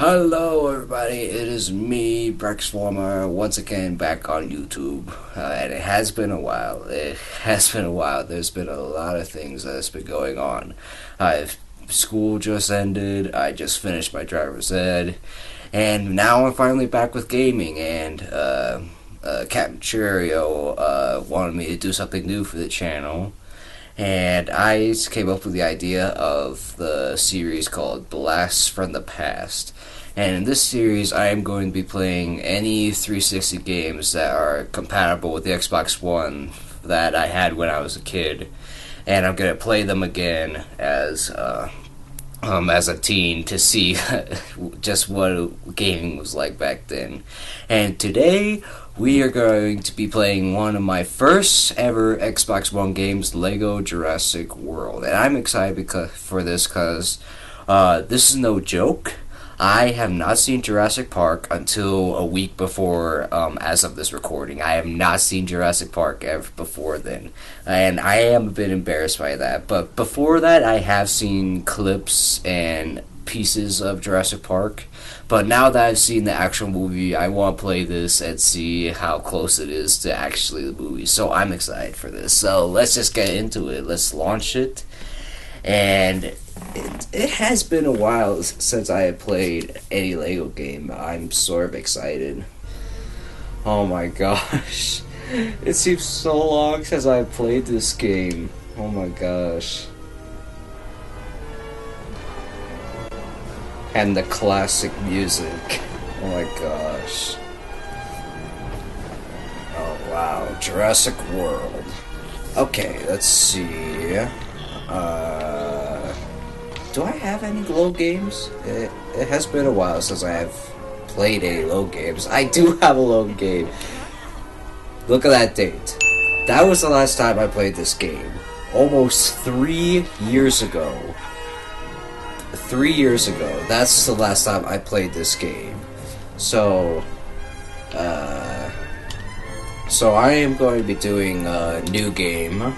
Hello, everybody. It is me, Brex Warmer, once again back on YouTube. Uh, and it has been a while. It has been a while. There's been a lot of things that's been going on. I've school just ended. I just finished my driver's ed, and now I'm finally back with gaming. And uh, uh, Captain Cheerio uh, wanted me to do something new for the channel and I came up with the idea of the series called Blasts from the Past. And in this series, I am going to be playing any 360 games that are compatible with the Xbox One that I had when I was a kid, and I'm going to play them again as uh, um, as a teen to see just what gaming was like back then. And today we are going to be playing one of my first ever Xbox One games, Lego Jurassic World. And I'm excited because for this because uh, this is no joke. I have not seen Jurassic Park until a week before, um, as of this recording. I have not seen Jurassic Park ever before then, and I am a bit embarrassed by that. But before that, I have seen clips and pieces of Jurassic Park. But now that I've seen the actual movie, I want to play this and see how close it is to actually the movie. So I'm excited for this. So let's just get into it. Let's launch it. And it, it has been a while since I have played any Lego game. I'm sort of excited. Oh my gosh. It seems so long since I played this game. Oh my gosh. And the classic music. Oh my gosh. Oh wow. Jurassic World. Okay, let's see. Uh, do I have any low games? It, it has been a while since I have played any low games. I do have a low game. Look at that date. That was the last time I played this game. Almost three years ago. Three years ago. That's the last time I played this game. So, uh, so I am going to be doing a new game.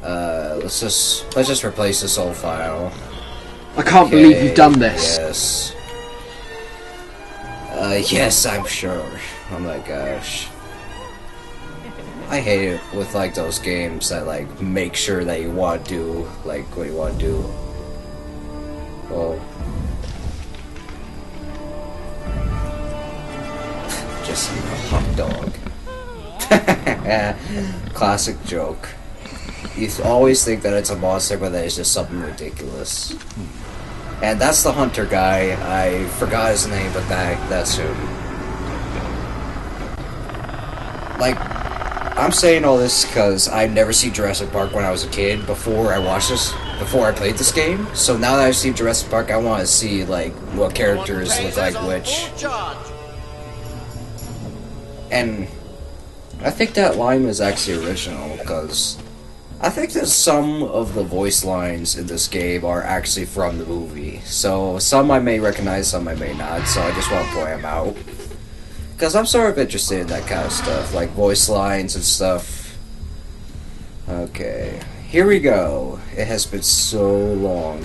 Uh, let's just let's just replace this old file. I can't Okay, believe you've done this. Yes. Uh, yes, I'm sure. Oh my gosh. I hate it with like those games that like make sure that you want to do like what you want to do. Well, just a hot dog. Classic joke. You always think that it's a monster, but that it's just something ridiculous. And that's the hunter guy. I forgot his name, but that that's him. Like, I'm saying all this because I've never seen Jurassic Park when I was a kid. Before I watched this, before I played this game. So now that I've seen Jurassic Park, I want to see like what characters look like which. And I think that line was actually original because I think that some of the voice lines in this game are actually from the movie. So some I may recognize, some I may not. So I just want to point them out because I'm sort of interested in that kind of stuff, like voice lines and stuff. Okay, here we go. It has been so long.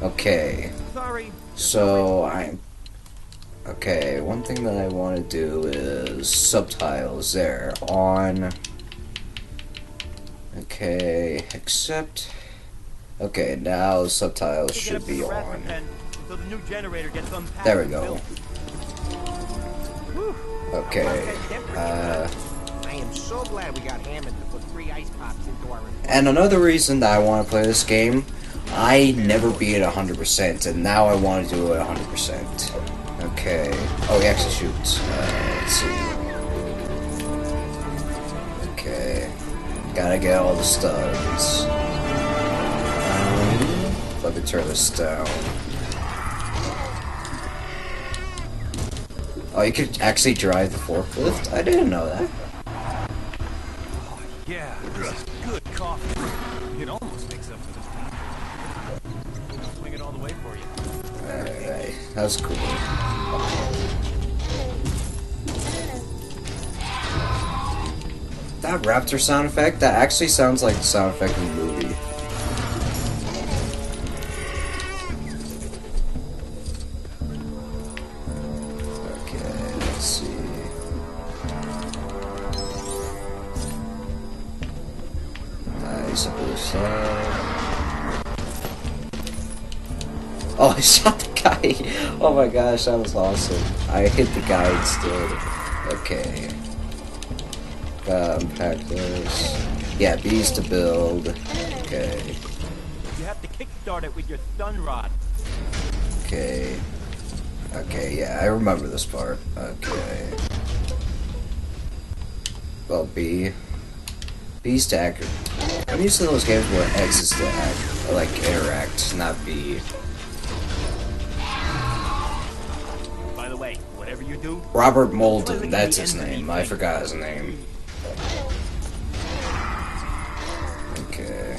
Okay, Sorry. so I'm. Okay, one thing that I want to do is subtitles there on. Okay, except. Okay, now subtitles should be on. the new generator gets unpacked There we go. Okay, uh. I am so glad we got Hammond to put three ice pops into our And another reason that I want to play this game, I never beat it 100%, and now I want to do it 100%. Okay. Oh, he actually shoots. Uh, let's see. Okay. Gotta get all the studs. Um, let me turn this down. Oh, you could actually drive the forklift? I didn't know that. That's cool. That raptor sound effect, that actually sounds like the sound effect in the movie. My gosh, that was awesome. I hit the guy instead. Okay. Um, Gotta unpack this. Yeah, bees to build. Okay. You have to kickstart it with your stun rod. Okay. Okay, yeah, I remember this part. Okay. Well, B. B's to. I'm used to those games where X is to act, like interact, not B. Robert Muldoon, that's his name. I forgot his name. Okay.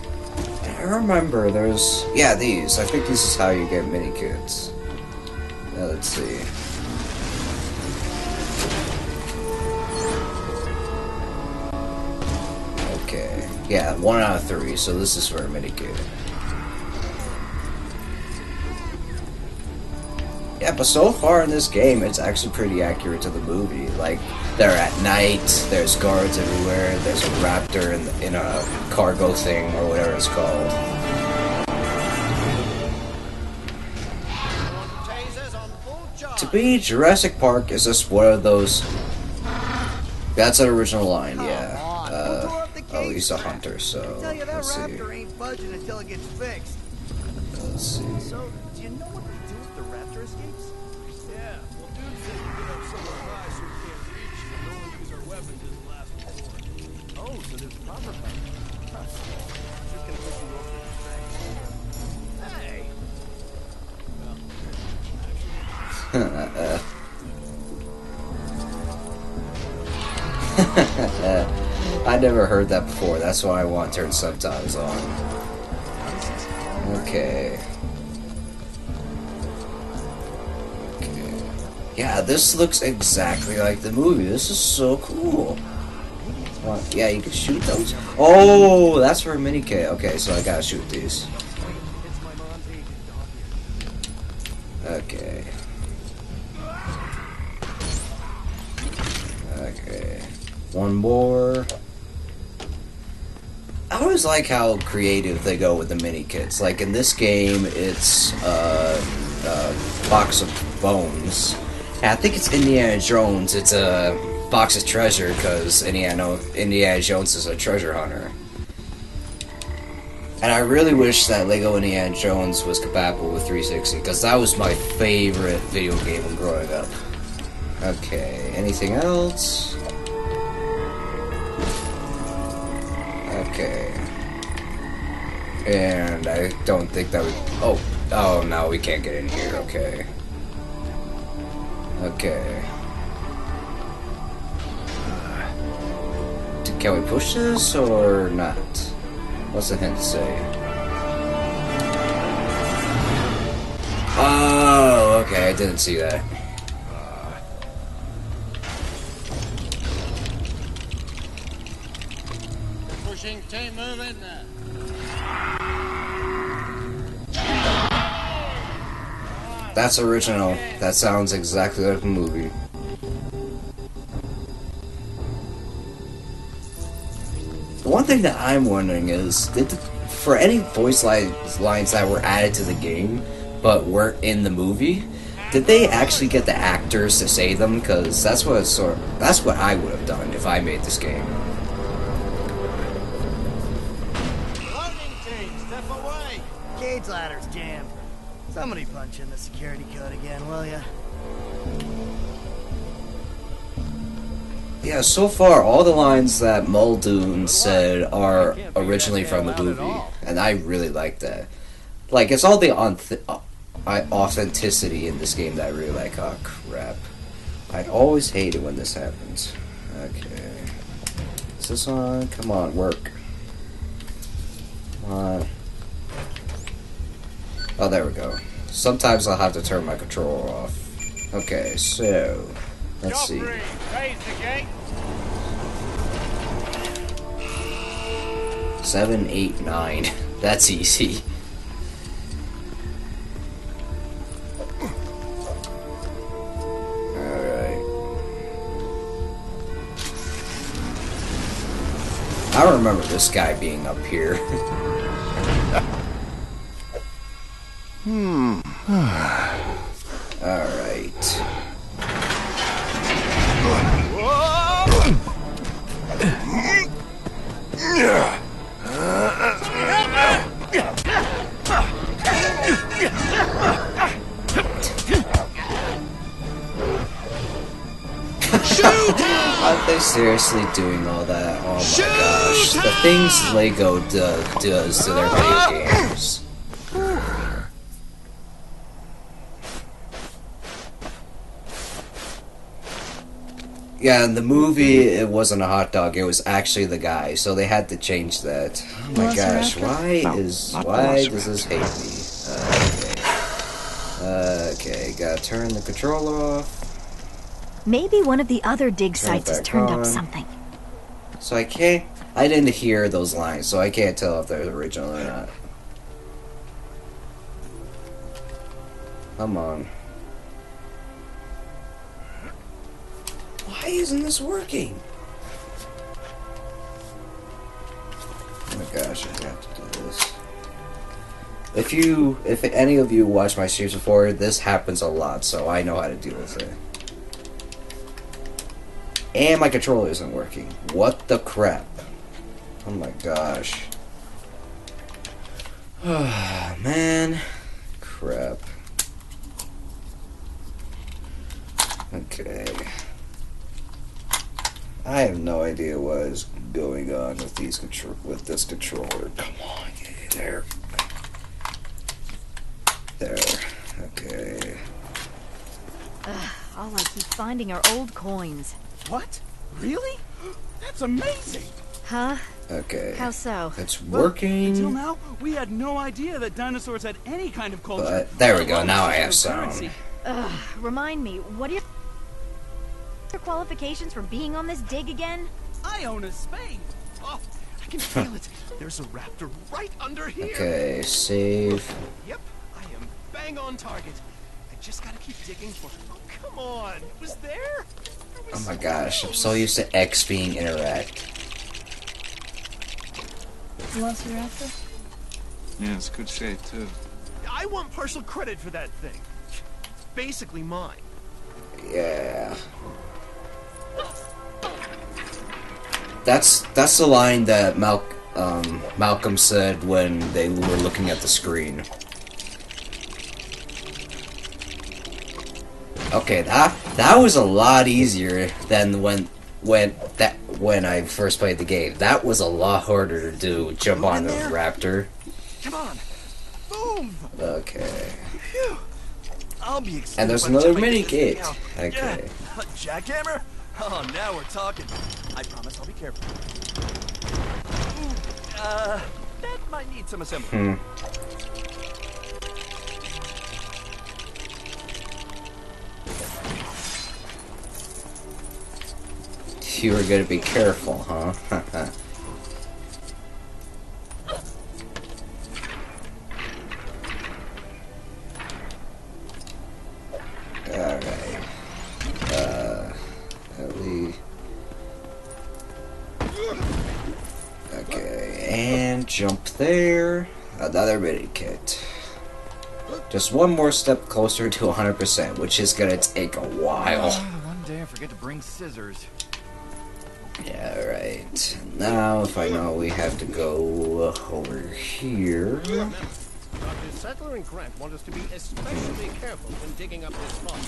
I remember there's. Yeah, these. I think this is how you get mini kits. Yeah, let's see. Okay. Yeah, one out of three, so this is for a mini kit. But so far in this game, it's actually pretty accurate to the movie. Like, they're at night, there's guards everywhere, there's a raptor in, in a cargo thing, or whatever it's called. Tasers on full charge. To be Jurassic Park is just one of those. That's an original line, yeah. Uh, who tore up the oh, he's a hunter, so. I tell you, that Let's see. raptor ain't budging until it gets fixed. Let's see. Proper plan. Huh. Just gonna you over the. Hey, I never heard that before. That's why I want to turn subtitles on. Okay. Okay. Yeah, this looks exactly like the movie. This is so cool. Yeah, you can shoot those. Oh, that's for a mini K. Okay, so I gotta shoot these. Okay. Okay. One more. I always like how creative they go with the mini kits. Like in this game, it's uh, a box of bones. And I think it's Indiana Jones. It's a box of treasure because Indiana Indiana Jones is a treasure hunter. And I really wish that Lego Indiana Jones was compatible with 360 because that was my favorite video game growing up. Okay, anything else? Okay. And I don't think that we. Oh, oh no, we can't get in here. Okay. Okay. Can we push this or not? What's the hint say? Oh, okay, I didn't see that. Pushing T moving. That's original. That sounds exactly like the movie. One thing that I'm wondering is, did the, for any voice lines, lines that were added to the game but weren't in the movie, did they actually get the actors to say them? Because that's what sort. That's what I would have done if I made this game. Ladder's jammed. Somebody punch in the security code again, will ya? Yeah, so far all the lines that Muldoon said are originally from the movie, and I really like that. Like it's all the uh, authenticity in this game that I really like. Oh crap! I always hate it when this happens. Okay, is this on? Come on, work. Come on. Oh, there we go. Sometimes I'll have to turn my controller off. Okay, so Let's see. Seven, eight, nine. That's easy. Alright. I remember this guy being up here. hmm. Alright. Are they seriously doing all that? Oh my gosh. The things Lego do, does to their video games. Yeah, in the movie, it wasn't a hot dog. It was actually the guy, so they had to change that. Oh my gosh, why is why does this hate me? Uh, okay, okay, gotta turn the controller off. Maybe one of the other dig Turn sites has turned on. up something. So I can't. I didn't hear those lines, so I can't tell if they're original or not. Come on. Why isn't this working? Oh my gosh, I have to do this. If you, if any of you watch my streams before, this happens a lot, so I know how to deal with it. And my controller isn't working. What the crap? Oh my gosh. Oh, Man. Crap. Okay. I have no idea what is going on with these control with this controller. Come on, get there. There. Okay. All I keep finding are old coins. What? Really? That's amazing. Huh? Okay. How so? It's Well, working. Until now, we had no idea that dinosaurs had any kind of culture. But there we go, now I have some. currency. Ugh, remind me, what are your your qualifications for being on this dig again? I own a spade. Oh, I can feel it. There's a raptor right under here. Okay, save. Yep, I am bang on target. I just gotta keep digging for. Oh, come on, it was there. It Oh my so gosh, I'm so used to X being interact. Yeah, it's good shape too. I want partial credit for that thing. It's Basically mine. Yeah. That's that's the line that Mal- um, Malcolm said when they were looking at the screen. Okay, that that was a lot easier than when when that when I first played the game. That was a lot harder to do. Jump on the raptor. Come on. Boom. Okay. I'll be. And there's another mini gate. Okay. Yeah. Jackhammer? Oh, now we're talking. I promise I'll be careful. Ooh, uh, that might need some assembly. Hmm. You were gonna be careful, huh? there. Another mini kit. Just one more step closer to 100%, which is gonna take a while. Ah, one day I forget to bring scissors. Yeah, right. Now, if I know we have to go over here. Dr. Sattler and Grant want us to be especially hmm. careful when digging up this spot.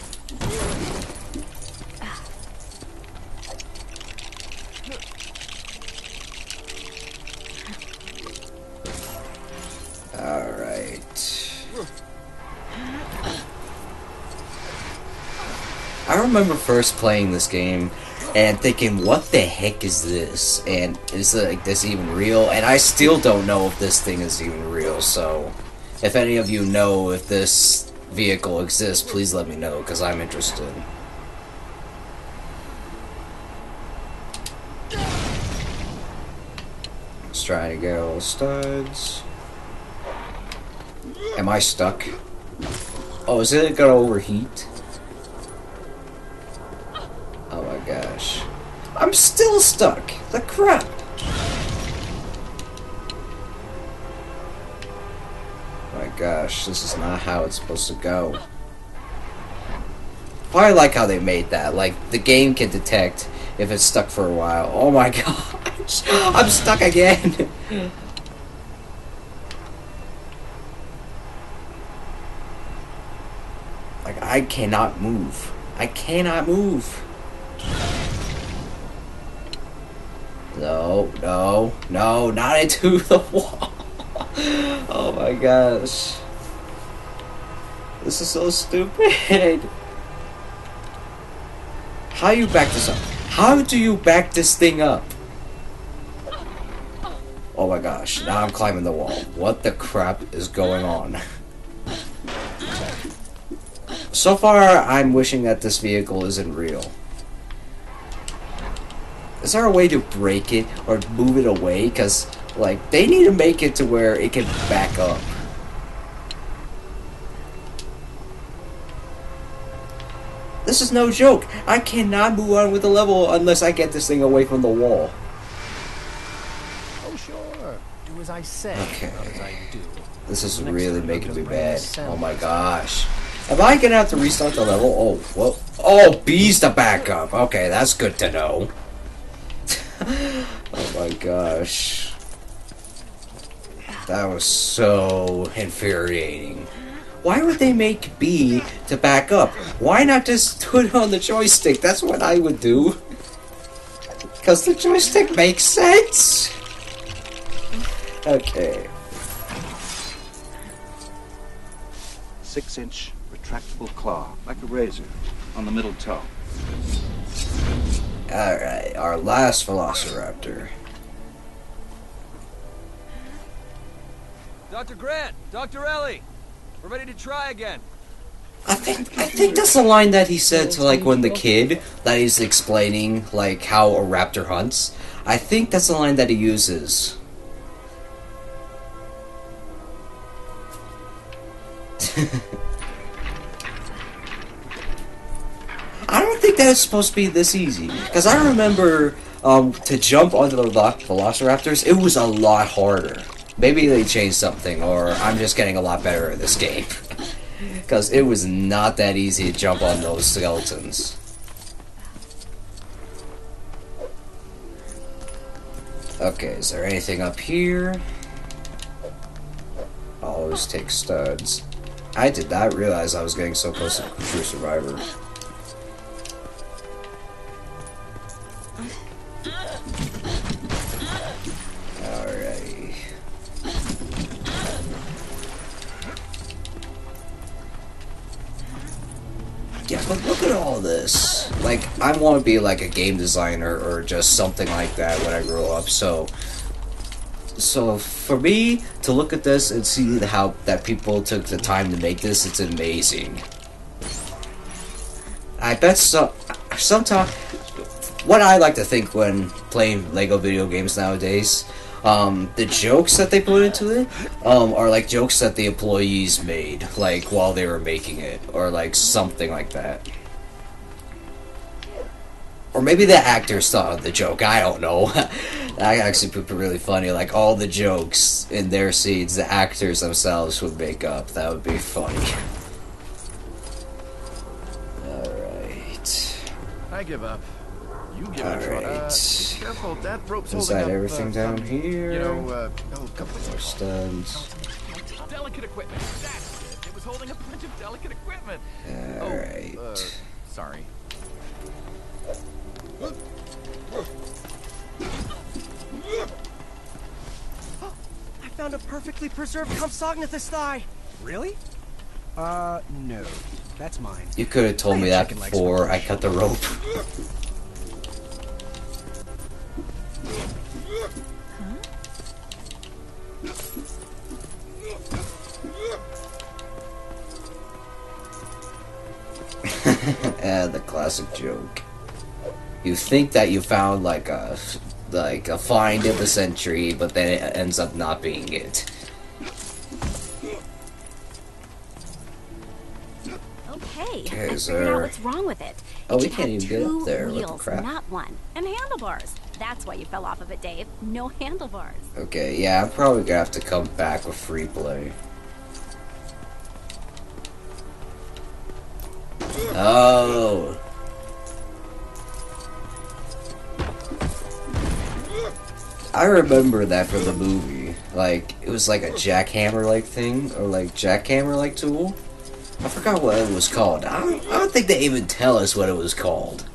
Remember first playing this game and thinking, what the heck is this? And is like this even real? And I still don't know if this thing is even real, so if any of you know if this vehicle exists, please let me know, because I'm interested. Let's try to get all the studs. Am I stuck? Oh, is it gonna overheat? I'm still stuck. The crap. My gosh, this is not how it's supposed to go. I like how they made that. Like, the game can detect if it's stuck for a while. Oh my gosh, I'm stuck again. like, I cannot move. I cannot move. No, no, no, not into the wall. oh my gosh. This is so stupid. How you back this up? How do you back this thing up? Oh my gosh, now I'm climbing the wall. What the crap is going on? So far, I'm wishing that this vehicle isn't real. Is there a way to break it or move it away? Because, like, they need to make it to where it can back up. This is no joke. I cannot move on with the level unless I get this thing away from the wall. Oh, sure. Do as I say, Okay. as I do. This is really making me bad. Oh my gosh. Am I gonna have to restart the level? Oh, well. Oh, B's the backup. Okay, that's good to know. Oh my gosh. That was so infuriating. Why would they make B to back up? Why not just put it on the joystick? That's what I would do. Because the joystick makes sense. Okay. Six inch retractable claw, like a razor, on the middle toe. Alright, our last Velociraptor. Dr. Grant, Dr. Ellie, we're ready to try again. I think I think that's the line that he said to like when the kid that he's explaining like how a raptor hunts. I think that's the line that he uses. think that it's supposed to be this easy because I remember um, to jump onto the Velo- Velociraptors, it was a lot harder. Maybe they changed something, or I'm just getting a lot better at this game. Because it was not that easy to jump on those skeletons. Okay, is there anything up here? i Always take studs. I did not realize I was getting so close to True Survivor. Yeah, but look at all this. Like, I want to be like a game designer or just something like that when I grow up. So, so for me to look at this and see how that people took the time to make this, it's amazing. I bet some Sometimes, what I like to think when playing Lego video games nowadays, um, the jokes that they put into it, um, are like jokes that the employees made, like while they were making it, or like something like that. Or maybe the actors thought of the joke. I don't know. I actually put it really funny. Like all the jokes in their scenes, the actors themselves would make up. That would be funny. Alright. I give up. You give it a try. Careful, that rope's Is holding up, everything uh, down here? You know, uh, oh, couple More of studs. Delicate equipment. That's it. It was holding a bunch of delicate equipment. Alright. Uh, sorry. I found a perfectly preserved Compsognathus thigh. Really? Uh, no. That's mine. You could have told me that before I cut the rope. and eh, the classic joke. You think that you found like a like a find of the century, but then it ends up not being it. Okay, Okay, I is figured there- out what's wrong with it. Oh, It we can't even get up there. What the Wheels, crap? not one. And handlebars. That's why you fell off of it, Dave. No handlebars. Okay, yeah, I'm probably gonna have to come back with free play. Oh. I remember that from the movie. Like, it was like a jackhammer-like thing, or like jackhammer-like tool. I forgot what it was called. I don't, I don't think they even tell us what it was called.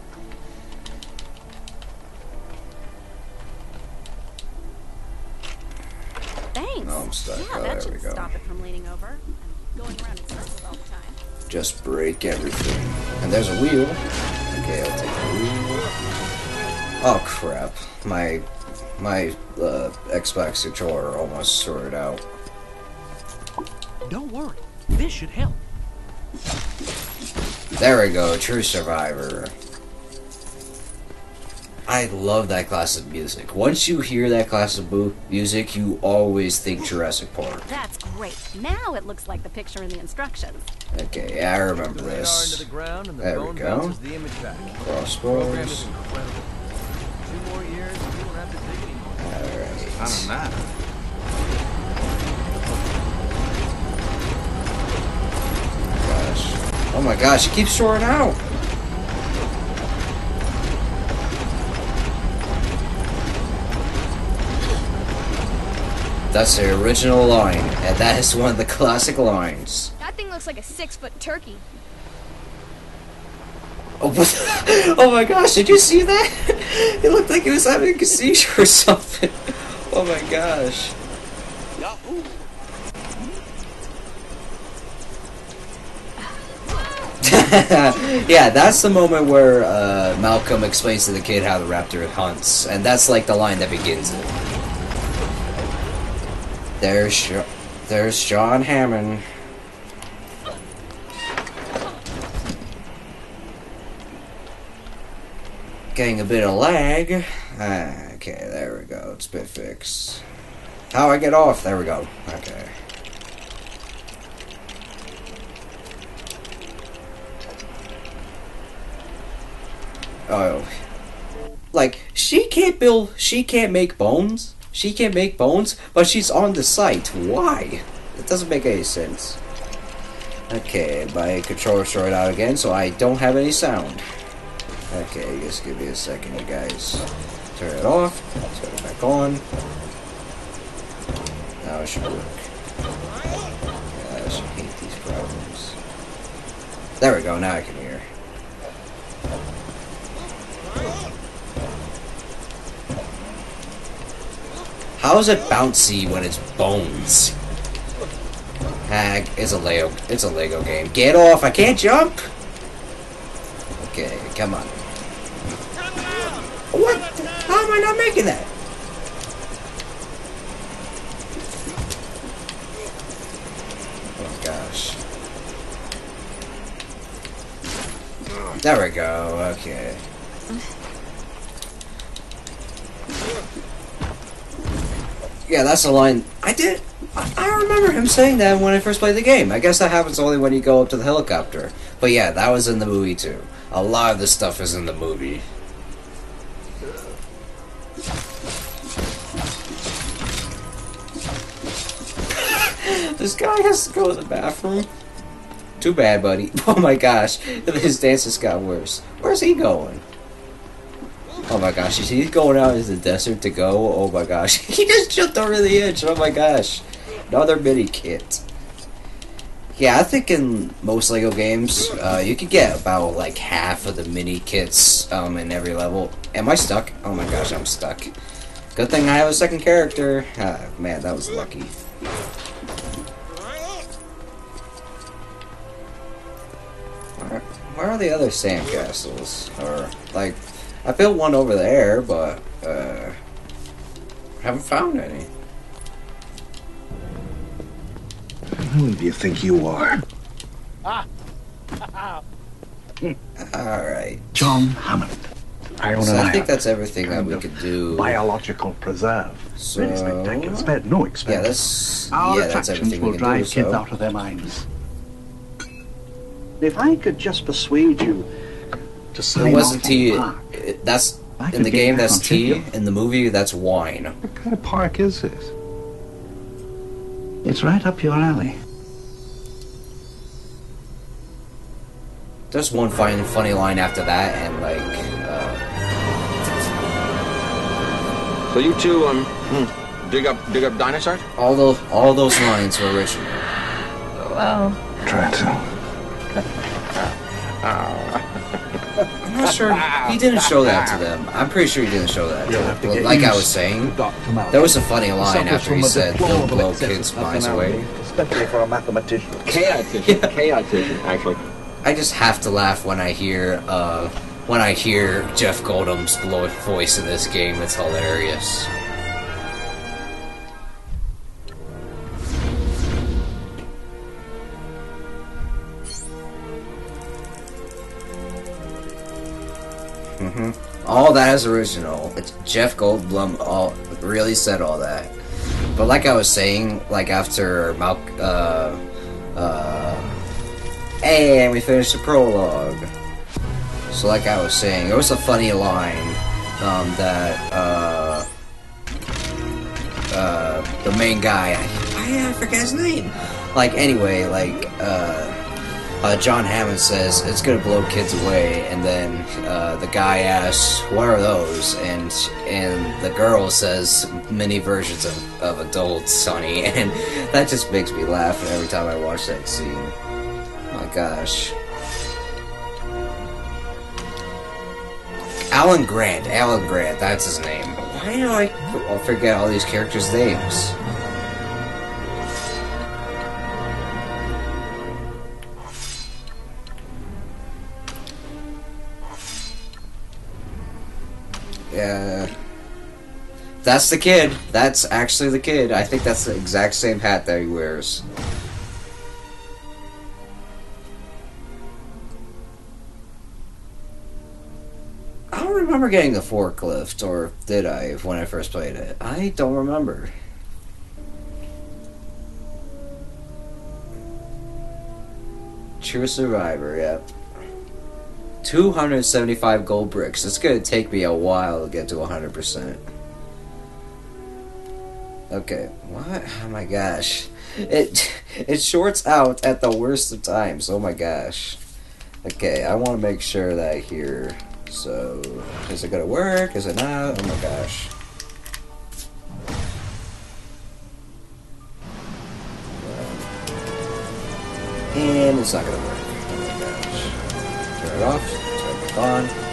Everything. And there's a wheel. Okay, I'll take the wheel. Oh crap. My my uh, Xbox controller almost sorted out. Don't worry. This should help. There we go, True Survivor. I love that class of music. Once you hear that class of mu- music, you always think Jurassic Park. That's great. Now it looks like the picture in the instructions. Okay, I remember The radar into this. the ground the There we go. the image back. Program is Crossbows. Two more years and you won't have to dig anymore. Alright. Other than that, Gosh. Oh my gosh, it keeps sorting out. That's the original line, and that is one of the classic lines. That thing looks like a six-foot turkey. Oh, oh my gosh, did you see that? It looked like he was having a seizure or something. Oh my gosh. yeah, that's the moment where uh, Malcolm explains to the kid how the raptor hunts, and that's like the line that begins it. There's Sha- there's John Hammond. Getting a bit of lag. Okay, there we go. It's been fixed. How I get off? There we go. Okay. Oh. Like, she can't build, she can't make bones. She can't make bones, but she's on the site. Why? It doesn't make any sense. Okay, my controller sorted out again, so I don't have any sound. Okay, just give me a second, you guys. Turn it off. Turn it back on. Now it should work. Yeah, I hate these problems. There we go, now I can hear. How is it bouncy when it's bones? Hag is a Lego. It's a Lego game. Get off! I can't jump. Okay, come on. What? How am I not making that? Oh gosh. There we go. Okay. Yeah, that's the line. I did. I, remember him saying that when I first played the game. I guess that happens only when you go up to the helicopter. But yeah, that was in the movie too. A lot of this stuff is in the movie. this guy has to go to the bathroom. Too bad, buddy. Oh my gosh, his dance got worse. Where's he going? Oh my gosh, is he going out into the desert to go? Oh my gosh, he just jumped over the edge. Oh my gosh, another mini kit. Yeah, I think in most Lego games, uh, you could get about like half of the mini kits um, in every level. Am I stuck? Oh my gosh, I'm stuck. Good thing I have a second character. Ah, man, that was lucky. Where, where are the other sandcastles? Or like, I built one over there, but uh, haven't found any. who do you think you are? Ah. All right. John Hammond. I own So an I think that's everything that we could do. Biological preserve. So Really spectacular. Spared no expense. yeah, that's Our yeah, that's attractions everything will we can drive do. kids So out of their minds. If I could just persuade you to sign it wasn't off on tea. the park, it- That's in the game. That's tea. Tribune. In the movie, that's wine. What kind of park is this? It's right up your alley. there's one funny funny line after that, and like uh, So you two, um, hmm, dig up dig up dinosaurs? all those all those lines were original. Well, Try to. I'm not sure he didn't show that to them. I'm pretty sure he didn't show that. To You'll them. have to But like I was saying, to there was a funny line Suffers after he said, "Don't deplorable blow kids' minds away." Especially for a mathematician. Chaotician. Chaotician, actually. I just have to laugh when I hear uh, when I hear Jeff Goldblum's vo- voice in this game. It's hilarious. Hmm All that is original. It's Jeff Goldblum. All really said all that. But like I was saying, like after Mal, uh, uh, and we finished the prologue. So, like I was saying, it was a funny line um, that uh, uh, the main guy, I, I forget his name. Like, anyway, like uh, uh, John Hammond says it's gonna blow kids away, and then uh, the guy asks, "What are those?" and and the girl says, "Many versions of, of adults, Sonny," and that just makes me laugh every time I watch that scene. My gosh. Alan Grant. Alan Grant, that's his name. Why do I I forget all these characters' names? That's the kid. That's actually the kid. I think that's the exact same hat that he wears. I don't remember getting the forklift, or did I when I first played it? I don't remember. True Survivor, yep. 275 gold bricks. It's gonna take me a while to get to 100%. Okay, what? Oh my gosh. It it shorts out at the worst of times. Oh my gosh. Okay, I want to make sure that I hear. So, is it gonna work? Is it not? Oh my gosh. And it's not gonna work. Oh my gosh. Turn it off. Turn it on.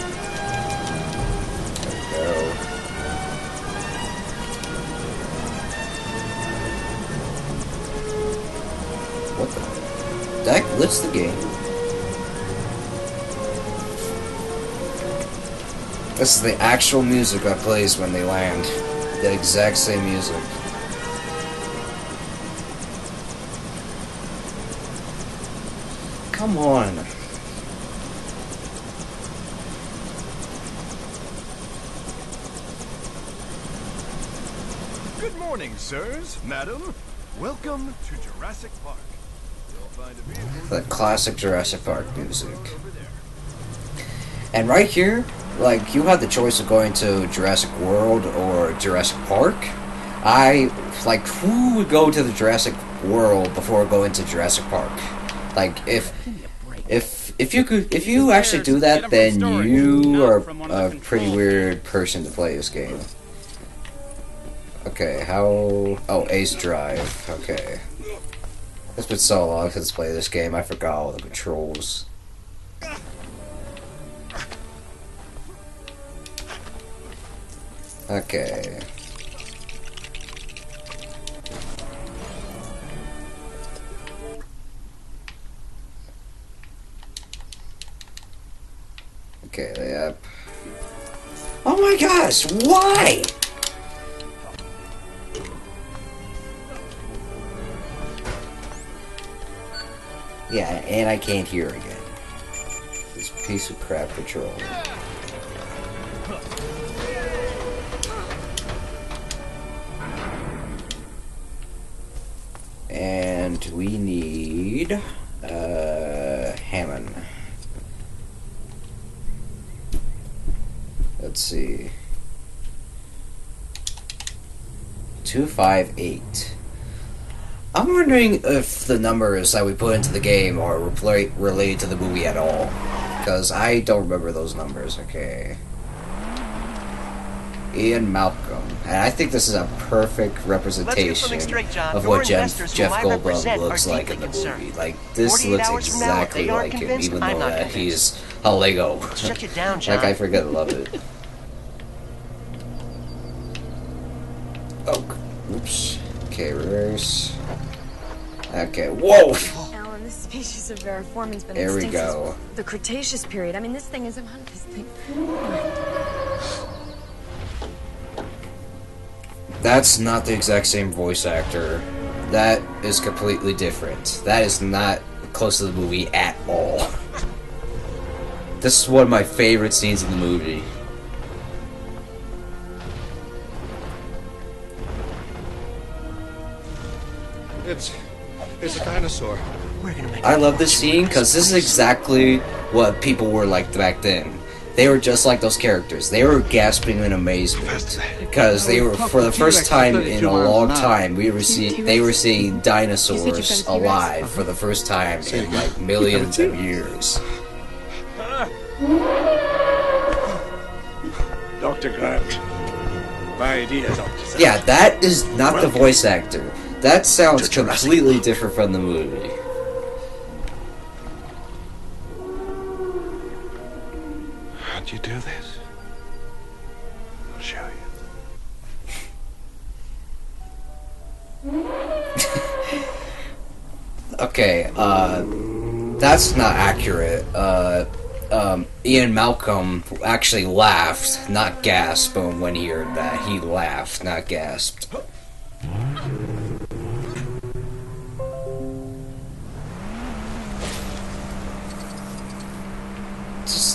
That glitched the game. This is the actual music that plays when they land. The exact same music. Come on. Good morning, sirs, madam. Welcome to Jurassic Park. The classic Jurassic Park music. And right here, like you have the choice of going to Jurassic World or Jurassic Park. I like who would go to the Jurassic World before going to Jurassic Park? Like if if if you could if you actually do that, then you are a pretty weird person to play this game. Okay, how? Oh, Ace Drive. Okay. It's been so long since I played this game. I forgot all the controls. Okay. Okay, yep. Oh my gosh, why? Yeah, and I can't hear again. This piece of crap patrol. And we need uh, Hammond. Let's see. Two five eight. I'm wondering if the numbers that we put into the game are repla- related to the movie at all. Because I don't remember those numbers, okay. Ian Malcolm. And I think this is a perfect representation straight, of what investors Jeff Goldblum looks like in the concerned. movie. Like, this looks from now, exactly like him, even I'm though that convinced. he's a Lego. Down, like. I freaking love it. Oh, oops. Okay, reverse. Okay, whoa! Alan, this species of veriformin's been There we extinct go. since the Cretaceous period. I mean, this thing is one of this thing. That's not the exact same voice actor. That is completely different. That is not close to the movie at all. This is one of my favorite scenes in the movie. It's a dinosaur. We're gonna make I love this scene because this is exactly what people were like back then. They were just like those characters. They were gasping in amazement because they were, for the first time in a long time, we were seeing they were seeing dinosaurs alive for the first time in like millions of years. Dr. Grant. My idea, Dr. Yeah, that is not the voice actor. That sounds completely different from the movie. How'd you do this? I'll show you. Okay, uh, that's not accurate. Uh, um, Ian Malcolm actually laughed, not gasped, when he heard that. He laughed, not gasped.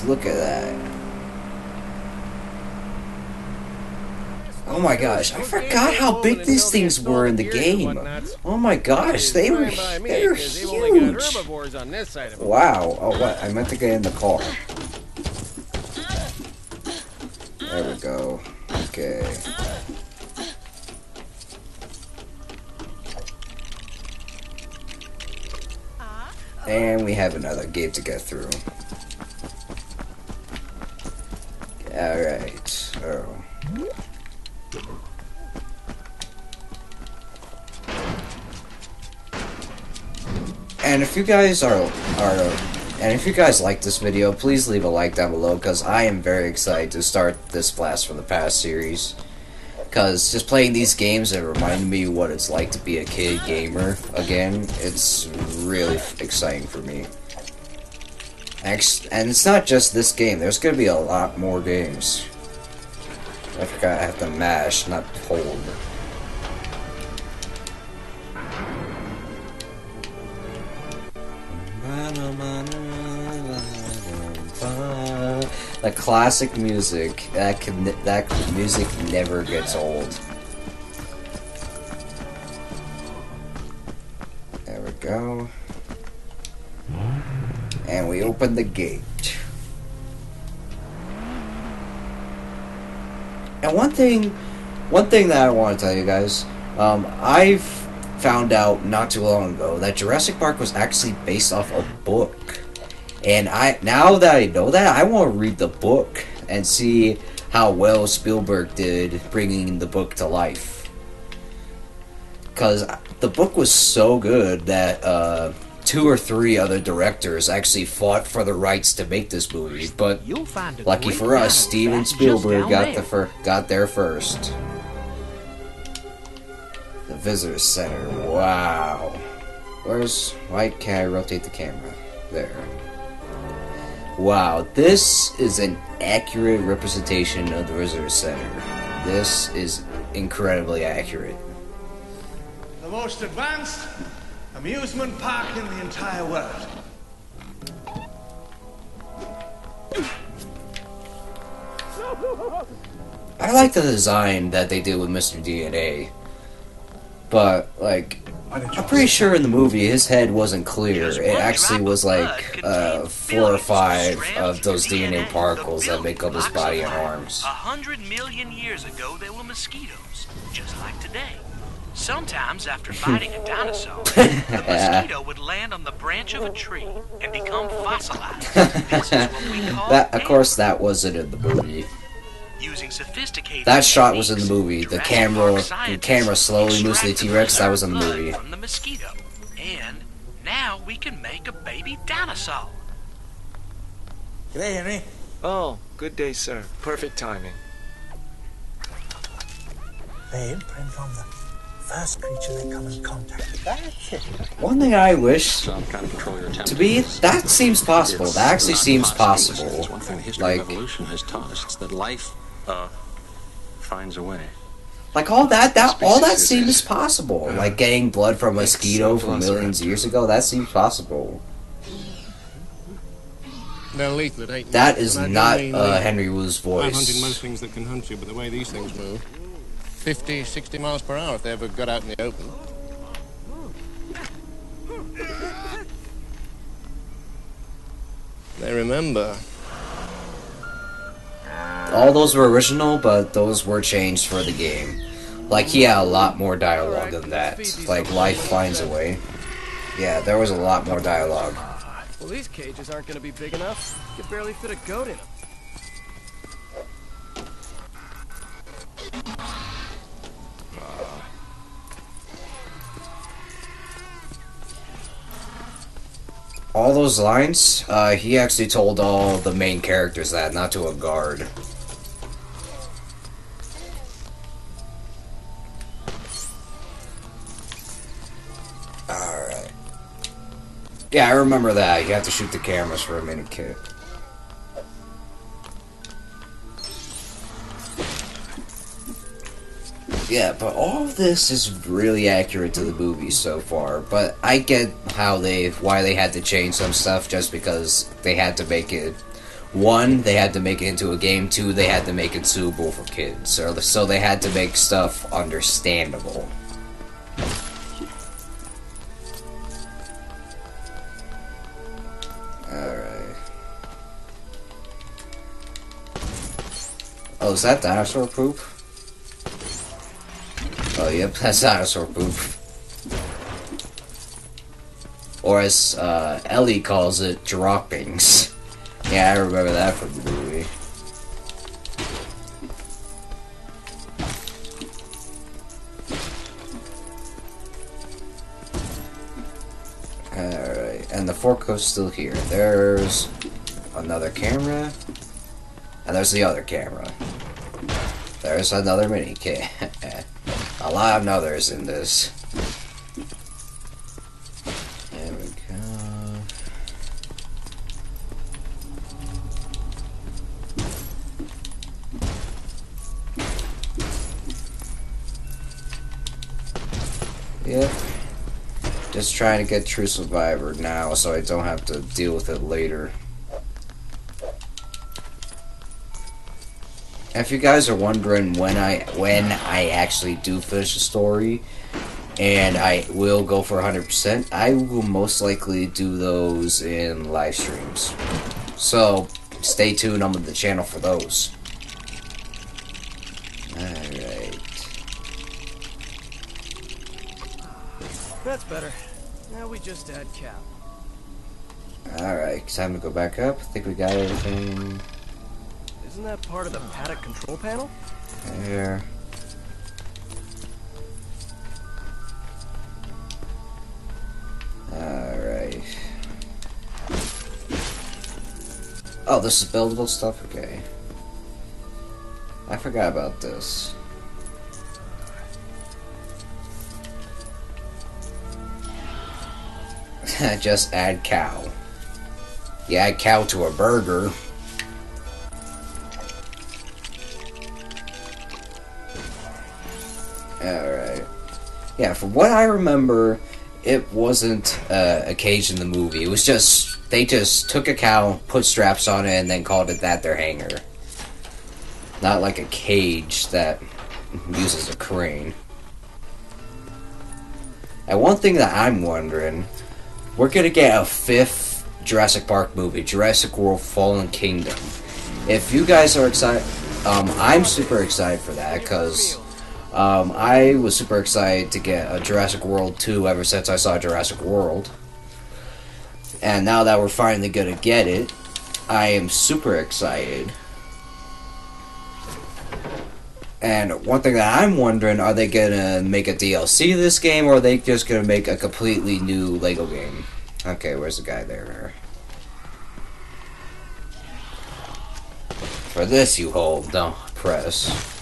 Just look at that. Oh my gosh, I forgot how big these things were in the game. Oh my gosh, they were they were They've only got huge. herbivores on this side of it. Wow. Oh, what? I meant to get in the car. There we go. Okay. And we have another gate to get through. Alright. Oh. And if you guys are are and if you guys like this video, please leave a like down below because I am very excited to start this Blast from the Past series. Because just playing these games, it reminded me what it's like to be a kid gamer again. It's really exciting for me. And it's not just this game, there's gonna be a lot more games. I forgot I have to mash, not hold. The classic music that can that music never gets old. There we go. And we open the gate. And one thing, one thing that I want to tell you guys, um, I've found out not too long ago that Jurassic Park was actually based off a book. And I now that I know that, I want to read the book and see how well Spielberg did bringing the book to life. Because the book was so good that uh, two or three other directors actually fought for the rights to make this movie. But You'll find a lucky for us, Steven Spielberg got there. the fir- got there first. The visitor center. Wow. Where's why can't I rotate the camera? There. Wow, this is an accurate representation of the visitor center. This is incredibly accurate. The most advanced amusement park in the entire world. I like the design that they did with Mr. DNA. But, like, I'm pretty sure in the movie his head wasn't clear. It actually was like uh, four or five of those DNA particles that make up his body and arms. A hundred million years ago, there were mosquitoes, just like today. Sometimes, after fighting a dinosaur, the mosquito would land on the branch of a tree and become fossilized. This is what we call That, of course, that wasn't in the movie. using sophisticated That shot was in the movie. The camera, the camera slowly moves to the T-Rex. That was in the blood movie. From the mosquito, and now we can make a baby dinosaur. G'day, Henry. Oh, good day, sir. Perfect timing. They imprint from the first creature they come in contact with. That's it. One thing I wish So kind of control your to be that seems possible. It's That actually seems impossible. possible. It's one thing the history Like, of evolution has taught us. That life uh, finds a way. like all that, that all that seems is- possible. Like getting blood from a mosquito from millions of years ago. That seems possible. They're lethal at eight. That is And I don't uh. Henry Wu's I've hunted voice. most things that can hunt you, but the way these things move, 50, 60 miles per hour if they ever got out in the open. They remember. All those were original, but those were changed for the game. Like he had a lot more dialogue than that. Like life finds a way. Yeah, there was a lot more dialogue. Well, these cages aren't going to be big enough. You could barely fit a goat in them. All those lines, uh, he actually told all the main characters that, not to a guard. Alright. Yeah, I remember that. You have to shoot the cameras for a mini kit. Yeah, but all of this is really accurate to the movie so far. But I get how they, why they had to change some stuff, just because they had to make it. One, they had to make it into a game. Two, they had to make it suitable for kids. So, so they had to make stuff understandable. Alright. Oh, is that dinosaur poop? Oh, yep, that's dinosaur poop. Or as uh, Ellie calls it, droppings. Yeah, I remember that from the movie. Alright, and the Forco's still here. There's another camera, and there's the other camera. There's another mini kit. A lot of others in this. There we go. Yep. Just trying to get True Survivor now so I don't have to deal with it later. If you guys are wondering when I when I actually do finish the story, and I will go for 100%, I will most likely do those in live streams. So stay tuned on the channel for those. Alright. That's better. Now we just add cap. Alright, time to go back up. I think we got everything Isn't that part of the paddock control panel? Yeah. Alright. Oh, this is buildable stuff? Okay. I forgot about this. Just add cow. You add cow to a burger. From what I remember, it wasn't uh, a cage in the movie. It was just, they just took a cow, put straps on it, and then called it that their hanger. Not like a cage that uses a crane. And one thing that I'm wondering, we're gonna get a fifth Jurassic Park movie, Jurassic World Fallen Kingdom. If you guys are excited, um, I'm super excited for that because Um, I was super excited to get a Jurassic World 2 ever since I saw Jurassic World. And now that we're finally gonna get it, I am super excited. And one thing that I'm wondering, are they gonna make a DLC this game, or are they just gonna make a completely new Lego game? Okay, where's the guy there? For this you hold, don't press.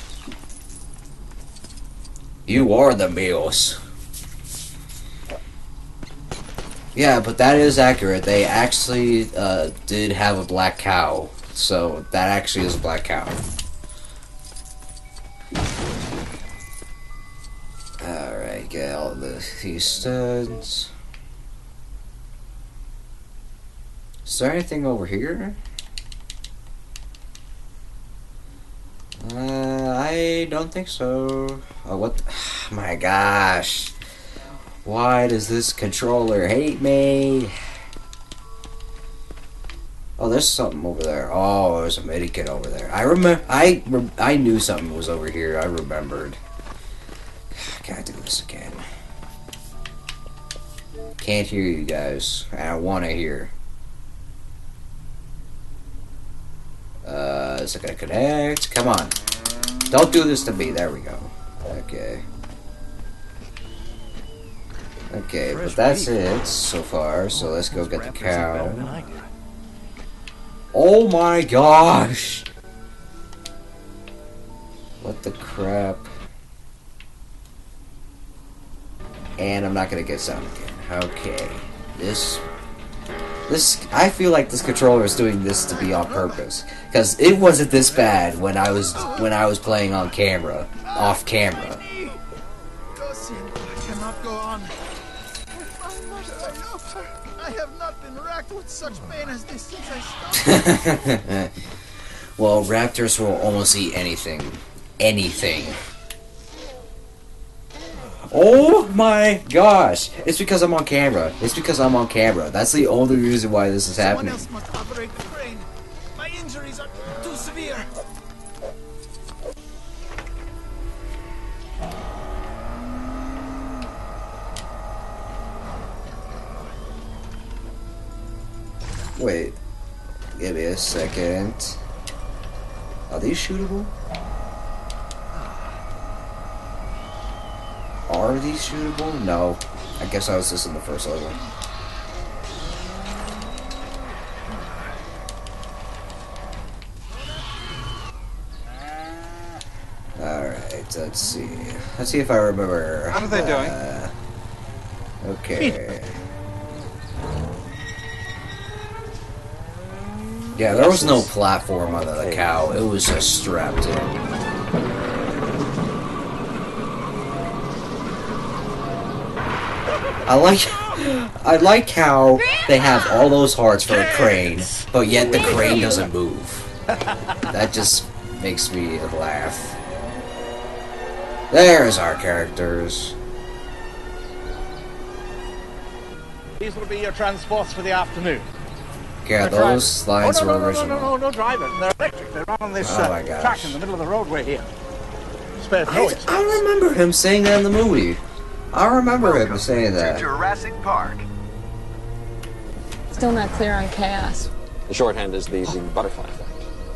You are the meals. Yeah, but that is accurate. They actually uh, did have a black cow. So that actually is a black cow. Alright, get all the these studs. Is there anything over here? Uh, I don't think so. Oh, what? my gosh. Why does this controller hate me? Oh, there's something over there. Oh, there's a medikit over there. I remember. I rem- I knew something was over here. I remembered. Gotta do this again. Can't hear you guys. I want to hear. Uh, is it gonna connect? Come on. Don't do this to me. There we go. Okay. Okay, but that's it so far. So let's go get the cow. Oh my gosh! What the crap? And I'm not gonna get sound again. Okay. This this I feel like this controller is doing this to be on purpose because it wasn't this bad when I was when I was playing on camera, off camera. Well, raptors will almost eat anything, anything. Oh my gosh! It's because I'm on camera. It's because I'm on camera. That's the only reason why this is Someone happening. else must operate the crane. My injuries are too severe. Wait, give me a second. Are these shootable? Are these shootable? No. I guess I was just in the first level. Alright, let's see. Let's see if I remember. How are they doing? Uh, okay. Yeah, there was no platform on the cow. It was just strapped in. I like, I like how they have all those hearts for a crane, but yet the crane doesn't move. That just makes me laugh. There's our characters. These will be your transports for the afternoon. Yeah, They're those driving. lines oh, no, were no, original. No, no, no, no drivers. They're electric. They run on this Oh uh, track in the middle of the roadway here. Spares no I, I remember him saying that in the movie. I remember him saying that. Jurassic Park. Still not clear on chaos. The shorthand is the, the butterfly effect.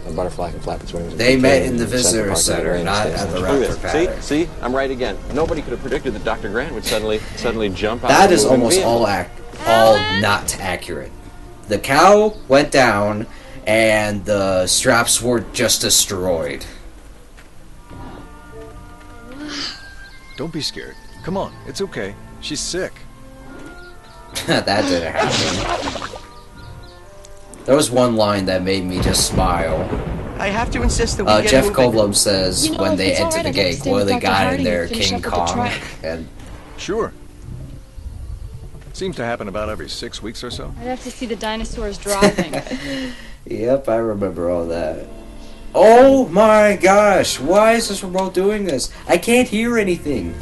The butterfly can flap its wings. They met in the visitor Park center, and not stays at the raptor oh, Look pattern. See, see, I'm right again. Nobody could have predicted that Dr. Grant would suddenly suddenly jump out. That of is almost vehicle. all ac all not accurate. The cow went down, and the straps were just destroyed. Don't be scared. Come on, it's okay. She's sick. that didn't happen. There was one line that made me just smile. I have to insist that we Uh, get Jeff moving. Goldblum says You know, when if they it's entered alright, the I'd like to gate, stay what with they Dr. got Harding in there, King up with the Kong, and Sure. Seems to happen about every six weeks or so. I'd have to see the dinosaurs dropping. Yep, I remember all that. Oh my gosh, why is this remote doing this? I can't hear anything.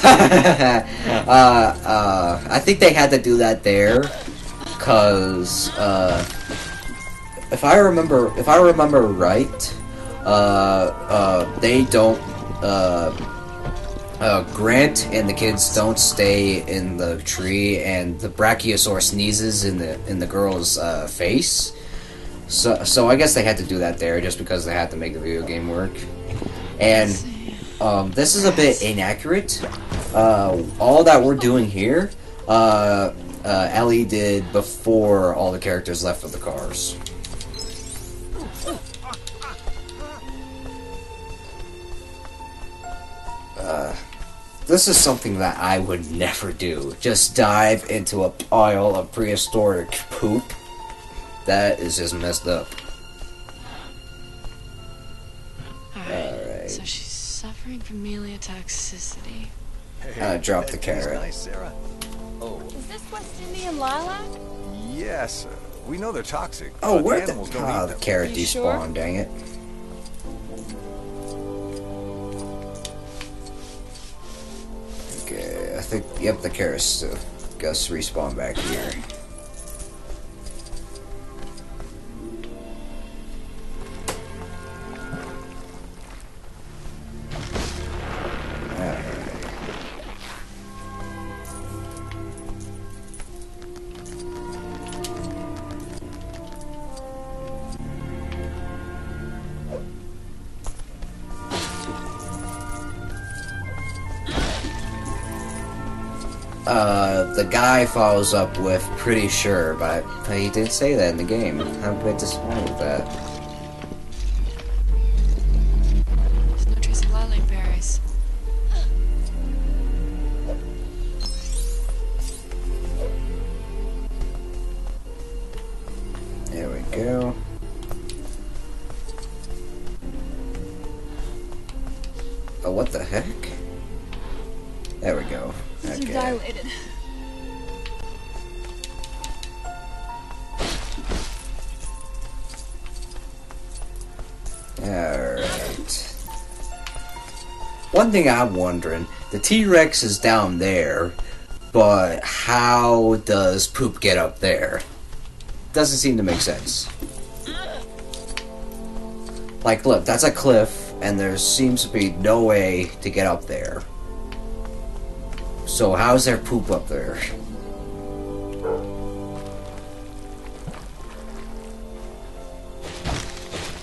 uh, uh, I think they had to do that there cause uh, if I remember if I remember right, uh, uh, they don't Grant and the kids don't stay in the tree, and the Brachiosaur sneezes in the in the girl's face. So, so I guess they had to do that there just because they had to make the video game work. And um, this is a bit inaccurate. Uh, all that we're doing here, uh, uh, Ellie did before all the characters left with the cars. Uh, this is something that I would never do. Just dive into a pile of prehistoric poop. That is just messed up. Alright. So she's toxicity. from meliotoxicity. Uh, drop the carrot. Nice, Sarah. Oh, Is this West Indian lilac? yes. uh, We know they're toxic. Oh, but where the, animals don't ah, the them. carrot You sure? despawned, dang it. Okay, I think, yep, the carrots still Gus respawn back here. Guy follows up with pretty sure, but he did say that in the game. I'm a bit disappointed with that. One thing I'm wondering, the T-Rex is down there, but how does poop get up there? Doesn't seem to make sense. Like, look, that's a cliff, and there seems to be no way to get up there. So how's there poop up there?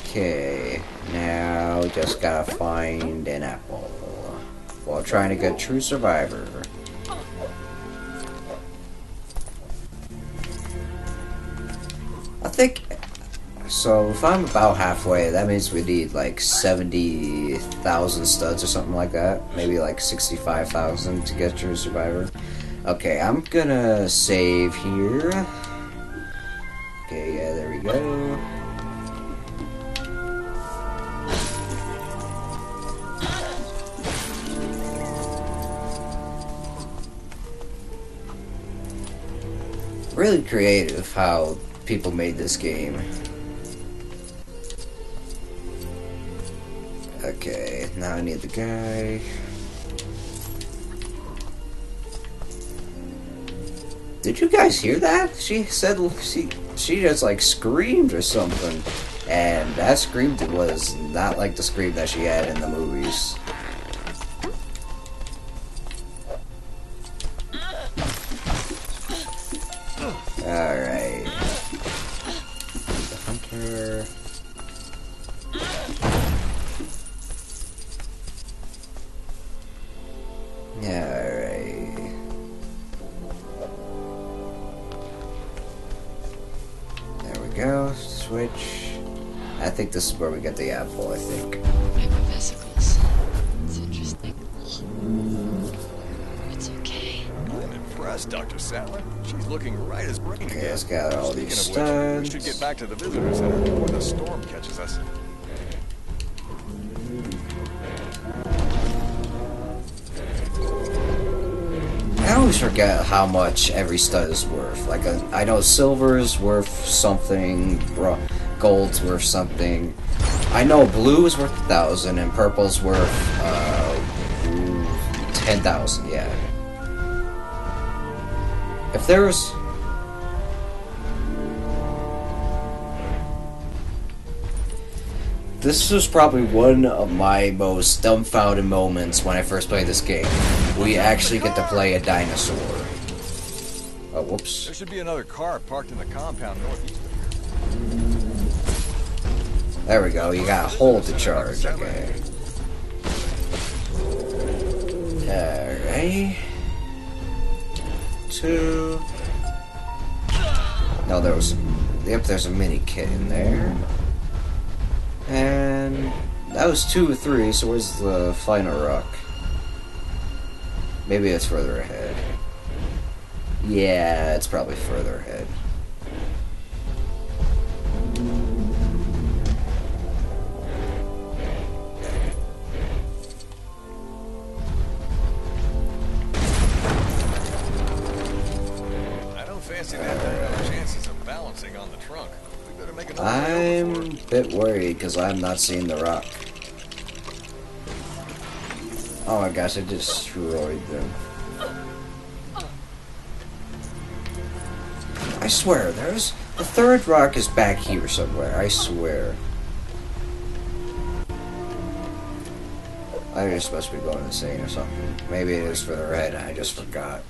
Okay, now just gotta find an apple trying to get True Survivor. I think so. If I'm about halfway, that means we need like seventy thousand studs or something like that. Maybe like sixty-five thousand to get True Survivor. Okay, I'm gonna save here. Really creative how people made this game. Okay, now I need the guy. Did you guys hear that? She said she she just like screamed or something, and that scream was not like the scream that she had in the movies. Think this is where we get the apple, I think. Hypervesicles. It's interesting. It's okay. I'm impressed, Dr. Sattler. She's looking right as brain Okay, again. let's got all Speaking these of which, we should get back to the visitor center before the storm catches us. I always forget how much every stud is worth. Like, I know silver is worth something, bro- gold's worth something. I know blue is worth a thousand and purple's worth uh, ten thousand. Yeah. If there was. This was probably one of my most dumbfounded moments when I first played this game. We actually get to play a dinosaur. Oh, whoops. There should be another car parked in the compound northeast. There we go. You got a hold to charge. Okay. Alright. Two. No, there was. Yep, there's a mini kit in there. And that was two or three, so where's the final rock? Maybe it's further ahead. Yeah, it's probably further ahead. Bit worried because I'm not seeing the rock. Oh my gosh, I destroyed them. I swear, there's the third rock is back here somewhere. I swear. I just must be going insane or something. Maybe it is for the red, I just forgot.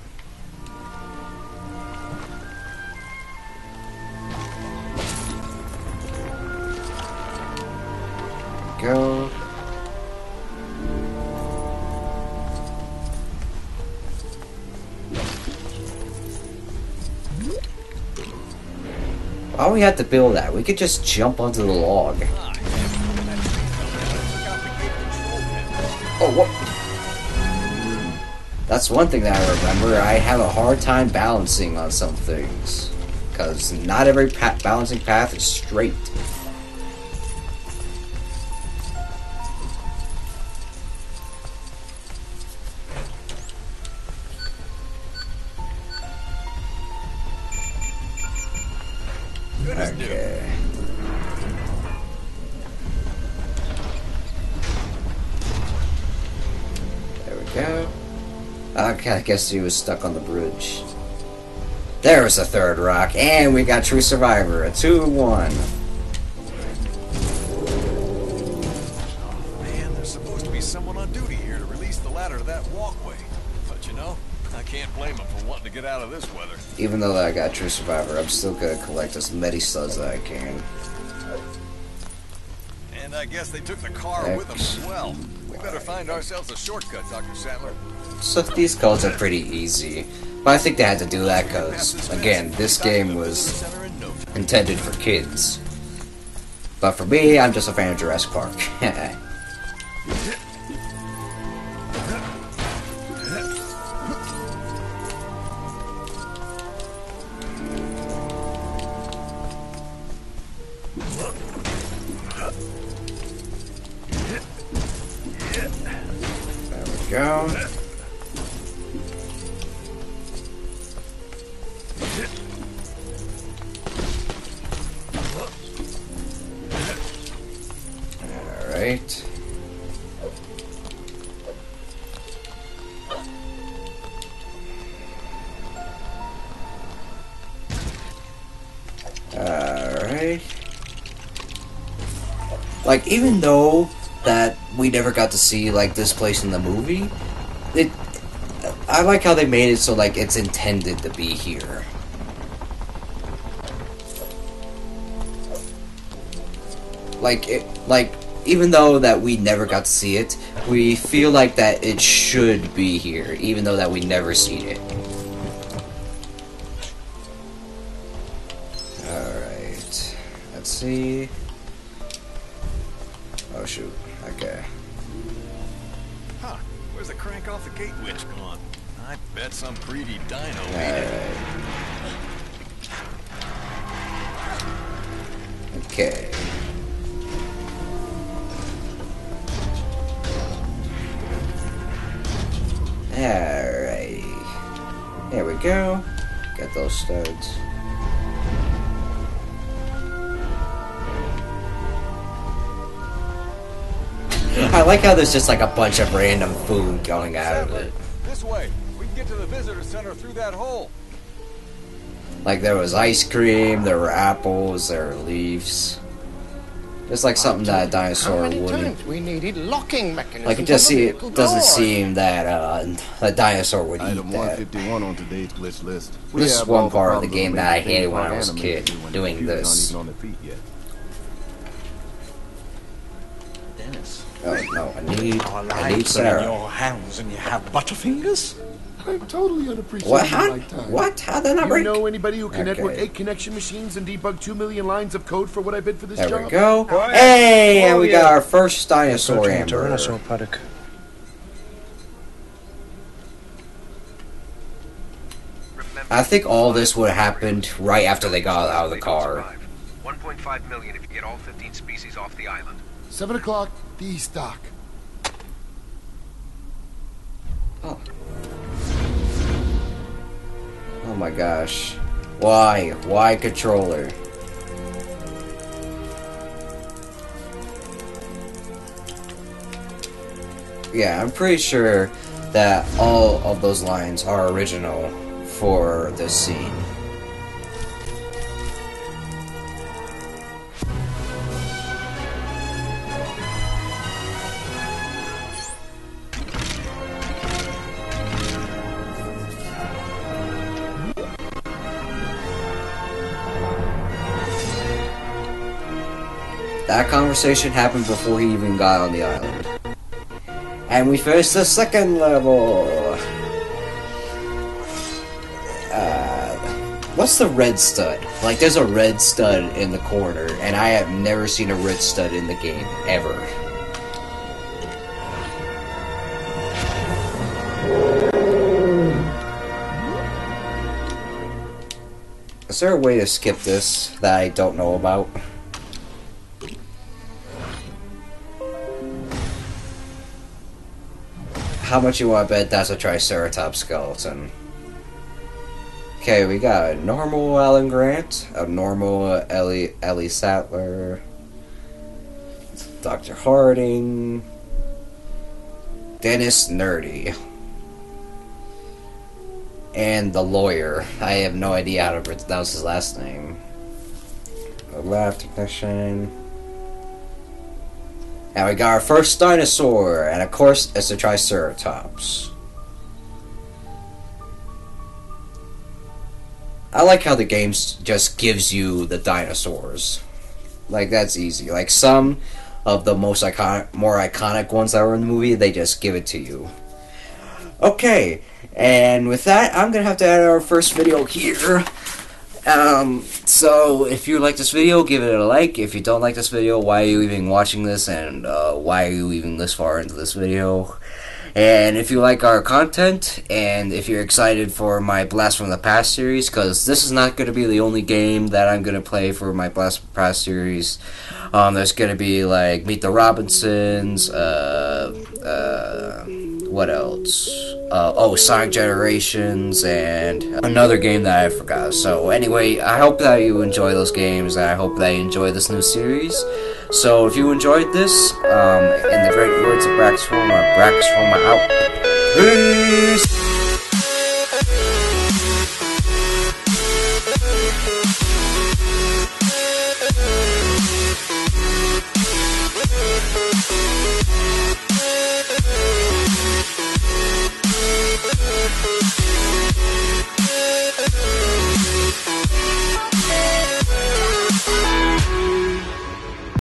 Why we have to build that? We could just jump onto the log. Oh, what? That's one thing that I remember. I have a hard time balancing on some things. Because not every pa balancing path is straight. I guess he was stuck on the bridge. There's a third rock, and we got True Survivor, a 2-1. Man, there's supposed to be someone on duty here to release the ladder to that walkway. But you know, I can't blame them for wanting to get out of this weather. Even though I got True Survivor, I'm still gonna collect as many studs that I can. And I guess they took the car with them as well. We better find ourselves a shortcut, Dr. Sattler. So these codes are pretty easy. But I think they had to do that because, again, this game was intended for kids. But for me, I'm just a fan of Jurassic Park. Alright. Alright. Like, even though that we never got to see, like, this place in the movie, it... I like how they made it so, like, it's intended to be here. like it like even though that we never got to see it we feel like that it should be here even though that we never seen it there's just like a bunch of random food going out of it. This way. We can get to the visitor center through that hole. Like there was ice cream, there were apples, there were leaves. It's like something that a dinosaur wouldn't. we needed locking mechanisms Like it just see, vehicle doesn't door. seem that uh, a dinosaur would eat Item that. 151 on today's glitch list. We This is one part of the game that I making hated when I was a kid, when the doing computers aren't this. even on their feet yet. Dennis. Oh no, I need, I need are in Sarah. your hands and you have butterfingers? I'm totally unappreciative What? of How? my time. What? How did I you know anybody who can network Okay. eight connection machines and debug two million lines of code for what I bid for this There job? we go. Hey, and oh, we got our first dinosaur Approaching a amber. Tyrannosaur paddock. I think all this would have happened right after they got out of the car. 1.5 million if you get all 15 species off the island. Seven o'clock, the stock. Oh. oh my gosh. Why? Why controller? Yeah, I'm pretty sure that all of those lines are original for this scene. Conversation happened before he even got on the island. And we finished the second level. Uh, what's the red stud? Like, there's a red stud in the corner, and I have never seen a red stud in the game, ever. Is there a way to skip this that I don't know about? How much you want to bet that's a Triceratops skeleton? Okay, we got a normal Alan Grant, a normal uh, Ellie, Ellie Sattler, Dr. Harding, Dennis Nedry, and the lawyer. I have no idea how to pronounce his last name. A lab technician. And we got our first dinosaur, and of course, it's a Triceratops. I like how the game just gives you the dinosaurs. Like, that's easy. Like, some of the most iconic, more iconic ones that were in the movie, they just give it to you. Okay, and with that, I'm gonna have to end our first video here. Um, so if you like this video, give it a like. If you don't like this video, why are you even watching this, and uh, why are you even this far into this video? And if you like our content, and if you're excited for my Blast from the Past series, because this is not going to be the only game that I'm going to play for my Blast from the Past series. Um, there's going to be like Meet the Robinsons, uh, uh, what else? Uh, oh, Sonic Generations, and another game that I forgot. So anyway, I hope that you enjoy those games, and I hope that you enjoy this new series. So if you enjoyed this, um, in the great words of Brax Forma, Brax Forma out. Peace!